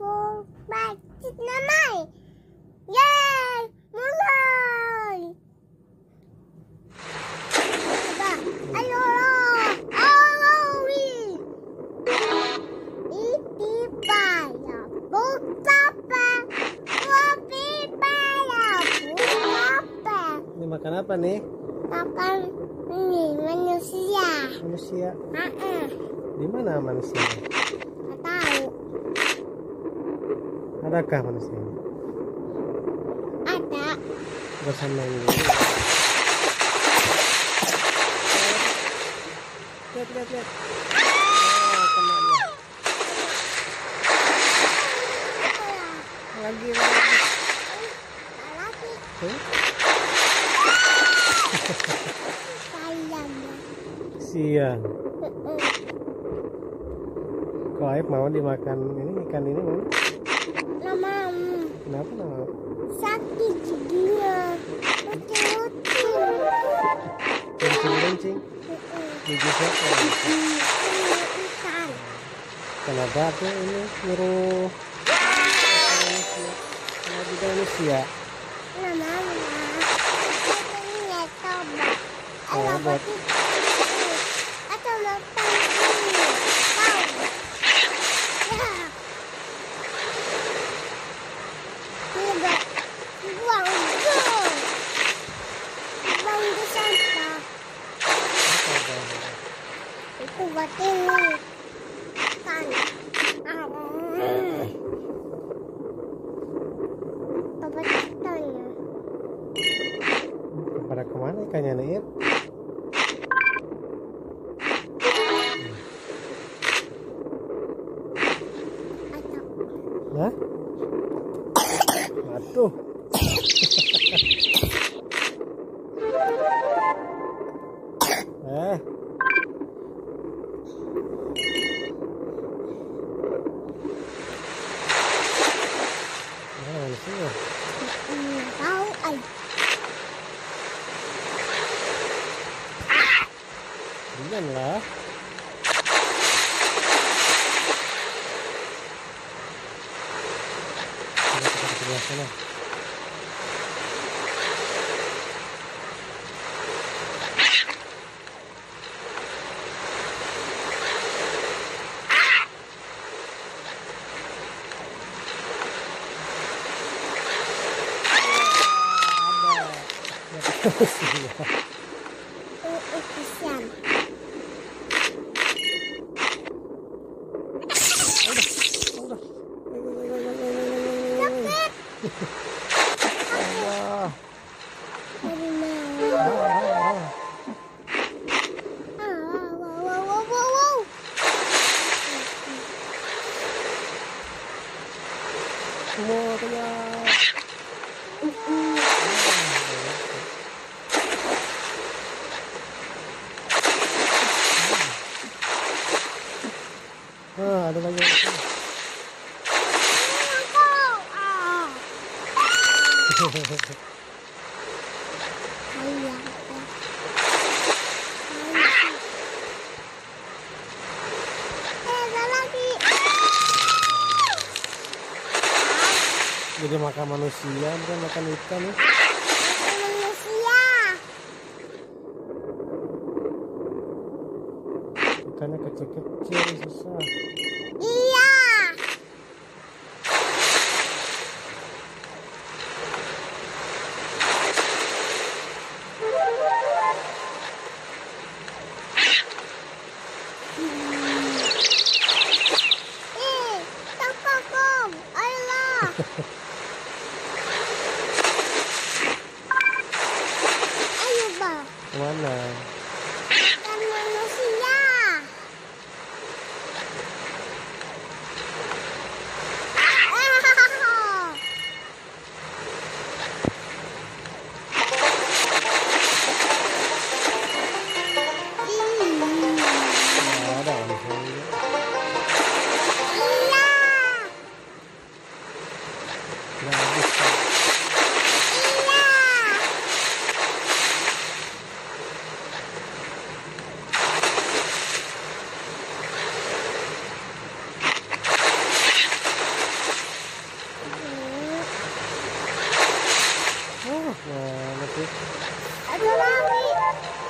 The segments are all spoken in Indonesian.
four, five, six. Yeay! Mulai! Coba. Ayo. Kopi. Ini makan apa nih? Makan ini manusia. Manusia. Ah, Di mana manusia? nggak tahu. Adakah manusia? Ada. Bersama ini. Lihat, lihat, lihat. Oh. Lagi, lagi. Siang. Kok Aib mau dimakan ini ikan ini mau? Mama, Kenapa mau? sakit giginya. Lucu-lucu. Kencing-kencing. Gigi siapa? Ikan. Kenapa tuh ini nyuruh manusia? Kenapa juga manusia? Mama, ini ya coba. Pergi. Atau makan kanya na it. Ha? Ato. eh. Ano, ano, ano? Ano, ano, Coba kita ke sebelah sana. Ada. Manusia. Uh, kesian. Allah. Dari mana? Ah, ah, Ah, wow, wow, wow, wow, wow. Semua kenyang. Ah, ada lagi. Aku. Ah. Sayang. Eh, ada lagi. Jadi makan manusia, bukan makan ikan ya. Manusia. Ikannya kecil-kecil, Nah, sih. Ada lagi.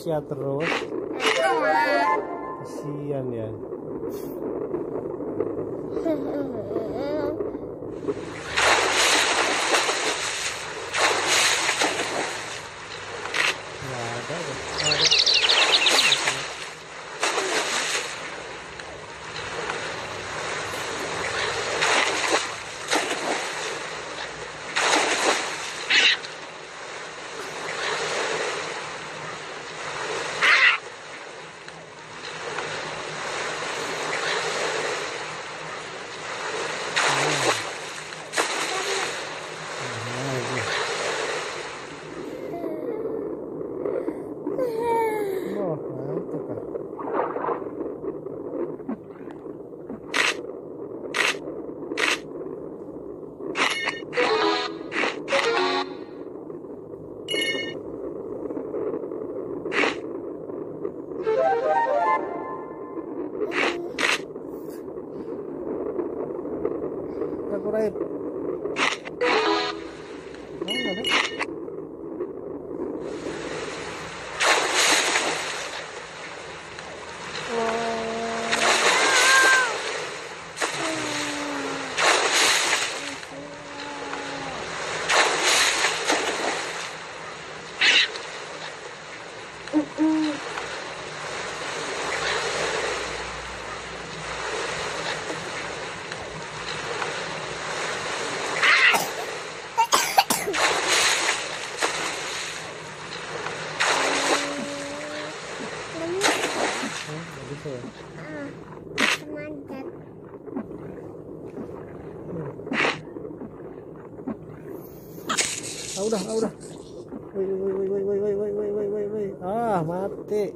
terus ya terus. Kasihan ya. Nggak ada ada. đây nói rồi đấy Ah, udah, ah, udah. Woi, woi, woi, woi, woi, woi, woi, woi, woi. Ah, mati.